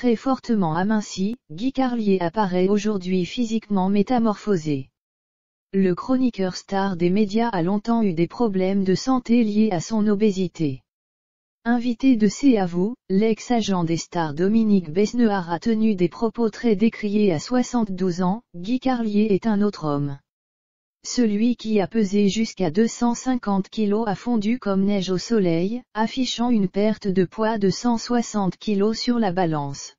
très fortement aminci, Guy Carlier apparaît aujourd'hui physiquement métamorphosé. Le chroniqueur star des médias a longtemps eu des problèmes de santé liés à son obésité. Invité de C'est à vous, l'ex-agent des stars Dominique Besnehard a tenu des propos très décriés à 72 ans, Guy Carlier est un autre homme. Celui qui a pesé jusqu'à 250 kg a fondu comme neige au soleil, affichant une perte de poids de 160 kg sur la balance.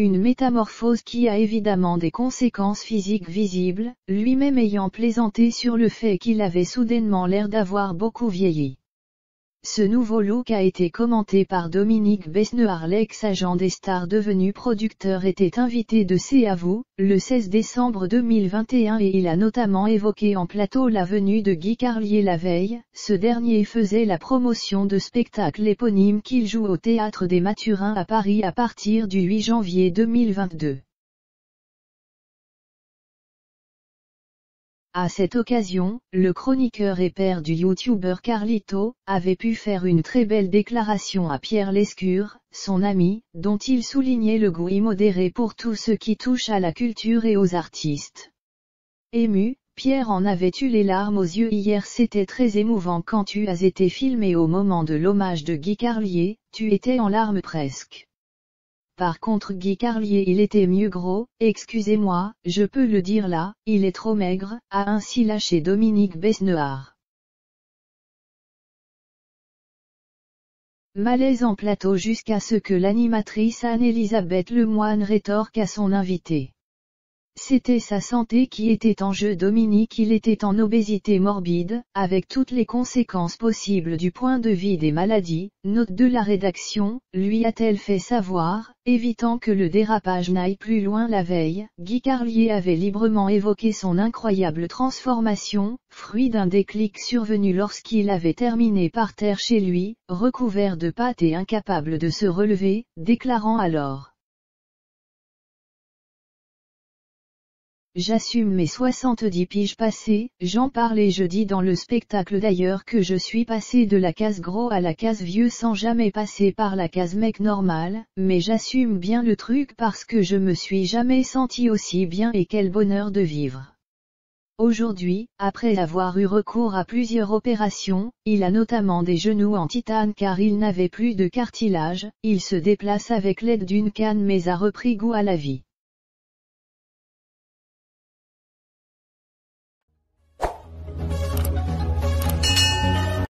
Une métamorphose qui a évidemment des conséquences physiques visibles, lui-même ayant plaisanté sur le fait qu'il avait soudainement l'air d'avoir beaucoup vieilli. Ce nouveau look a été commenté par Dominique Besnehard l'ex-agent des stars devenu producteur était invité de C'est à vous, le 16 décembre 2021 et il a notamment évoqué en plateau la venue de Guy Carlier la veille, ce dernier faisait la promotion de spectacles éponymes qu'il joue au Théâtre des Mathurins à Paris à partir du 8 janvier 2022. À cette occasion, le chroniqueur et père du youtubeur Carlito, avait pu faire une très belle déclaration à Pierre Lescure, son ami, dont il soulignait le goût immodéré pour tout ce qui touche à la culture et aux artistes. Ému, Pierre en avait eu les larmes aux yeux hier c'était très émouvant quand tu as été filmé au moment de l'hommage de Guy Carlier, tu étais en larmes presque. Par contre Guy Carlier il était mieux gros, excusez-moi, je peux le dire là, il est trop maigre, a ainsi lâché Dominique Besnehard. Malaise en plateau jusqu'à ce que l'animatrice Anne-Elisabeth Lemoine rétorque à son invité. C'était sa santé qui était en jeu Dominique il était en obésité morbide, avec toutes les conséquences possibles du point de vue des maladies, note de la rédaction, lui a-t-elle fait savoir, évitant que le dérapage n'aille plus loin la veille, Guy Carlier avait librement évoqué son incroyable transformation, fruit d'un déclic survenu lorsqu'il avait terminé par terre chez lui, recouvert de pâte et incapable de se relever, déclarant alors. J'assume mes 70 piges passées, j'en parlais jeudi dans le spectacle d'ailleurs que je suis passé de la case gros à la case vieux sans jamais passer par la case mec normal, mais j'assume bien le truc parce que je me suis jamais senti aussi bien et quel bonheur de vivre. Aujourd'hui, après avoir eu recours à plusieurs opérations, il a notamment des genoux en titane car il n'avait plus de cartilage, il se déplace avec l'aide d'une canne mais a repris goût à la vie.